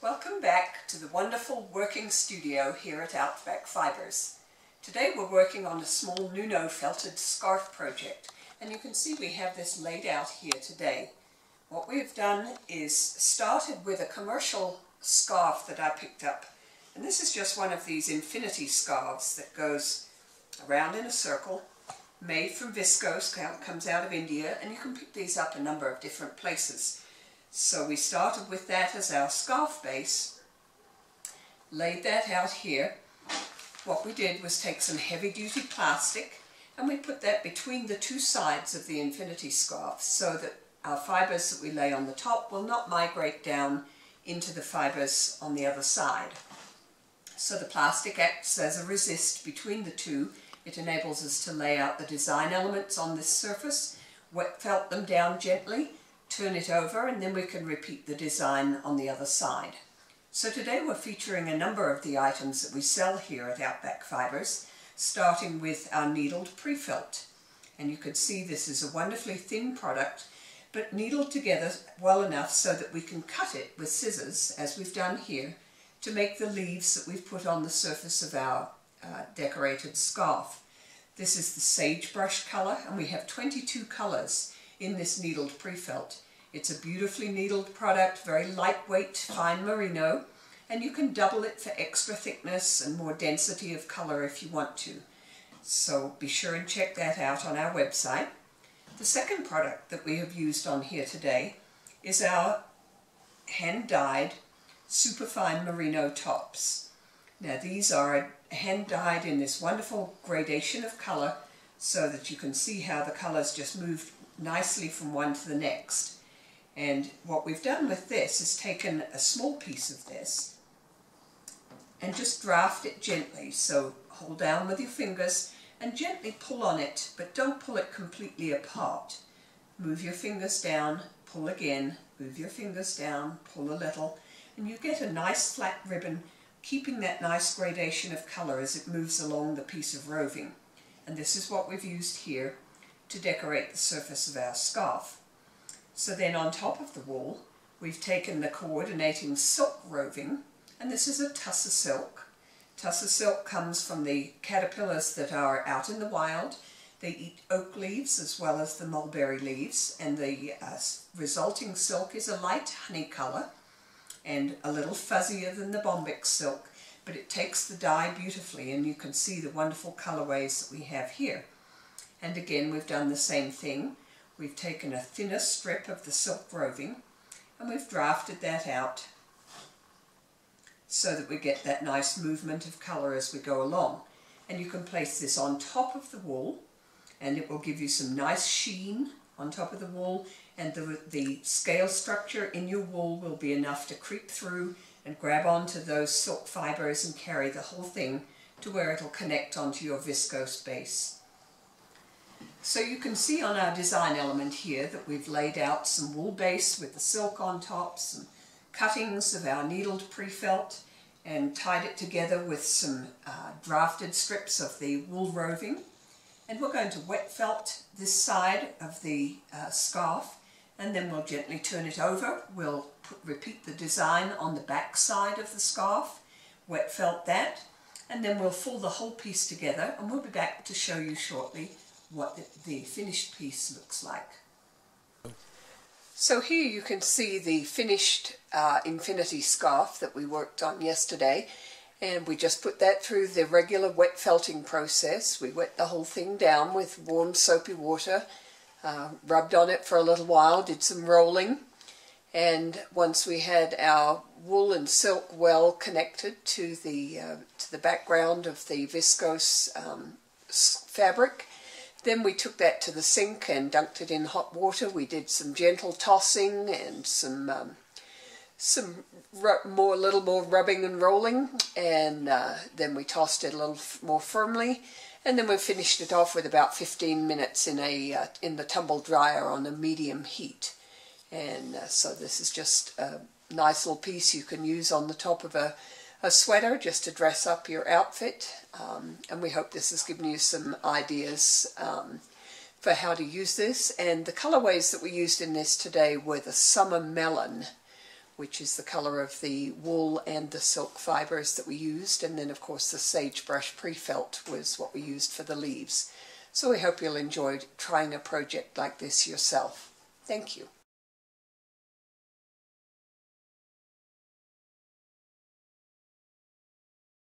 Welcome back to the wonderful working studio here at Outback Fibers. Today we're working on a small Nuno felted scarf project and you can see we have this laid out here today. What we've done is started with a commercial scarf that I picked up and this is just one of these infinity scarves that goes around in a circle made from viscose, comes out of India and you can pick these up a number of different places. So we started with that as our scarf base, laid that out here. What we did was take some heavy duty plastic and we put that between the two sides of the infinity scarf so that our fibres that we lay on the top will not migrate down into the fibres on the other side. So the plastic acts as a resist between the two. It enables us to lay out the design elements on this surface, wet felt them down gently, turn it over and then we can repeat the design on the other side. So today we're featuring a number of the items that we sell here at Outback Fibers, starting with our needled pre-felt. And you can see this is a wonderfully thin product, but needled together well enough so that we can cut it with scissors, as we've done here, to make the leaves that we've put on the surface of our uh, decorated scarf. This is the sagebrush colour, and we have 22 colours in this needled pre-felt. It's a beautifully needled product, very lightweight, fine merino, and you can double it for extra thickness and more density of colour if you want to. So be sure and check that out on our website. The second product that we have used on here today is our hand-dyed superfine merino tops. Now these are hand-dyed in this wonderful gradation of colour so that you can see how the colours just move nicely from one to the next. And what we've done with this is taken a small piece of this and just draft it gently. So hold down with your fingers and gently pull on it, but don't pull it completely apart. Move your fingers down, pull again, move your fingers down, pull a little, and you get a nice flat ribbon, keeping that nice gradation of colour as it moves along the piece of roving. And this is what we've used here to decorate the surface of our scarf. So then on top of the wool, we've taken the coordinating silk roving, and this is a tussar silk. Tussar silk comes from the caterpillars that are out in the wild. They eat oak leaves as well as the mulberry leaves, and the uh, resulting silk is a light honey colour and a little fuzzier than the bombyx silk, but it takes the dye beautifully, and you can see the wonderful colorways that we have here. And again, we've done the same thing. We've taken a thinner strip of the silk roving and we've drafted that out so that we get that nice movement of colour as we go along. And you can place this on top of the wool and it will give you some nice sheen on top of the wool and the, the scale structure in your wool will be enough to creep through and grab onto those silk fibres and carry the whole thing to where it'll connect onto your viscose base. So you can see on our design element here that we've laid out some wool base with the silk on top, some cuttings of our needled pre-felt and tied it together with some uh, drafted strips of the wool roving. And we're going to wet felt this side of the uh, scarf and then we'll gently turn it over. We'll put, repeat the design on the back side of the scarf, wet felt that, and then we'll fold the whole piece together and we'll be back to show you shortly what the, the finished piece looks like. So here you can see the finished uh, infinity scarf that we worked on yesterday and we just put that through the regular wet felting process. We wet the whole thing down with warm soapy water, uh, rubbed on it for a little while, did some rolling and once we had our wool and silk well connected to the, uh, to the background of the viscose um, fabric, then we took that to the sink and dunked it in hot water. We did some gentle tossing and some um, some more, little more rubbing and rolling, and uh, then we tossed it a little more firmly, and then we finished it off with about 15 minutes in a uh, in the tumble dryer on a medium heat. And uh, so this is just a nice little piece you can use on the top of a a sweater just to dress up your outfit. Um, and we hope this has given you some ideas um, for how to use this. And the colorways that we used in this today were the Summer Melon, which is the colour of the wool and the silk fibres that we used, and then of course the sagebrush pre-felt was what we used for the leaves. So we hope you'll enjoy trying a project like this yourself. Thank you.